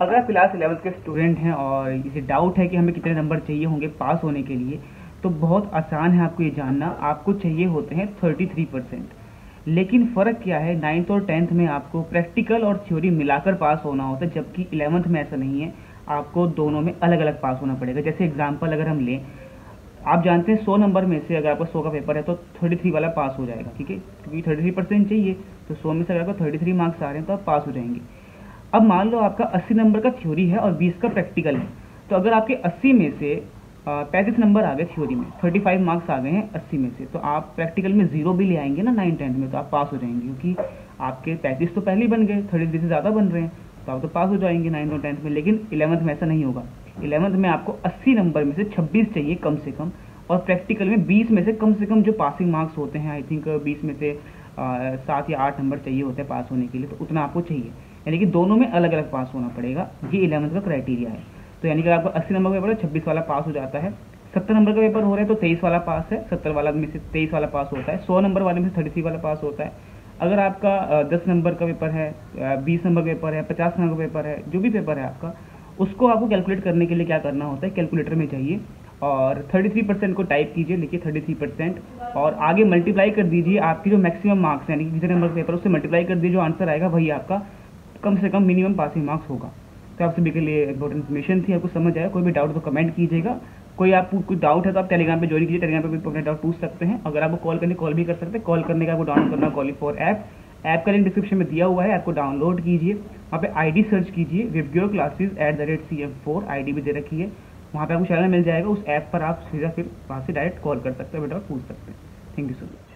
अगर आप class eleventh के स्टूडेंट हैं और इसे डाउट है कि हमें कितने नंबर चाहिए होंगे पास होने के लिए तो बहुत आसान है आपको ये जानना। आपको चाहिए होते हैं थर्टी थ्री परसेंट लेकिन फ़र्क क्या है? नाइन्थ और टेंथ में आपको प्रैक्टिकल और थ्योरी मिलाकर पास होना होता है, जबकि इलेवंथ में ऐसा नहीं है। आपको दोनों में अलग अलग पास होना पड़ेगा। जैसे एग्ज़ाम्पल अगर हम लें, आप जानते हैं सौ नंबर में से अगर आपका सौ का पेपर है तो थर्टी थ्री वाला पास हो जाएगा, ठीक है? क्योंकि थर्टी थ्री परसेंट चाहिए तो सौ में से अगर आपको थर्टी थ्री मार्क्स आ रहे हैं तो आप पास हो जाएँगे। अब मान लो आपका 80 नंबर का थ्योरी है और 20 का प्रैक्टिकल है। तो अगर आपके 80 में से पैंतीस नंबर आ गए थ्योरी में 35 मार्क्स आ गए हैं 80 में से तो आप प्रैक्टिकल में ज़ीरो भी ले आएँगे ना नाइन टेंथ में तो आप पास हो जाएँगे, क्योंकि आपके पैंतीस तो पहले ही बन गए थर्टी से ज़्यादा बन रहे हैं तो आप तो पास हो जाएँगे नाइन्थ और टेंथ में, लेकिन इलेवंथ में ऐसा नहीं होगा। इलेवंथ में आपको अस्सी नंबर में से छब्बीस चाहिए कम से कम, और प्रैक्टिकल में बीस में से कम से कम जो पासिंग मार्क्स होते हैं आई थिंक बीस में से सात या आठ नंबर चाहिए होते हैं पास होने के लिए तो उतना आपको चाहिए। यानी कि दोनों में अलग अलग पास होना पड़ेगा। ये इलेवंथ का क्राइटेरिया है। तो यानी कि आपको अस्सी नंबर का पेपर छब्बीस वाला पास हो जाता है। सत्तर नंबर का पेपर हो रहा है तो तेईस वाला पास है। सत्तर वाला में से तेईस वाला पास होता है। सौ नंबर वाले में से थर्टी थ्री वाला पास होता है। अगर आपका दस नंबर का पेपर है बीस नंबर का पेपर है पचास नंबर का पेपर है जो भी पेपर है आपका उसको आपको कैलकुलेट करने के लिए क्या करना होता है? कैलकुलेटर में चाहिए और 33 परसेंट को टाइप कीजिए। लिखिए 33 परसेंट और आगे मल्टीप्लाई कर दीजिए। आपकी जो मैक्सिमम मार्क्स है यानी कि जितने नंबर पेपर उससे मल्टीप्लाई कर दीजिए। जो आंसर आएगा वही आपका कम से कम मिनिमम पासिंग मार्क्स होगा। तो आप सभी के लिए इंपॉर्टेंट इन्फॉर्मेशन थी, आपको समझ आया। कोई भी डाउट तो कमेंट कीजिएगा। कोई आपको कोई डाउट है तो आप टेलीग्राम पे ज्वाइन कीजिए। टेलीग्राम पे भी अपने डाउट पूछ सकते हैं। अगर आपको कॉल करने कॉल भी कर सकते हैं। कॉल करने का आपको डाउनलोड करना कॉलिंग फॉर ऐप ऐप का लिंक डिस्क्रिप्शन में दिया हुआ है। आपको डाउनलोड कीजिए। वहाँ पे आईडी सर्च कीजिए। विबग्यो classes at the rate C M four I D भी दे रखी है। वहाँ पे आपको चैनल मिल जाएगा। उस ऐप पर आप सीधा फिर वहाँ से डायरेक्ट कॉल कर सकते हैं। डाउट पूछ सकते हैं। Thank you so much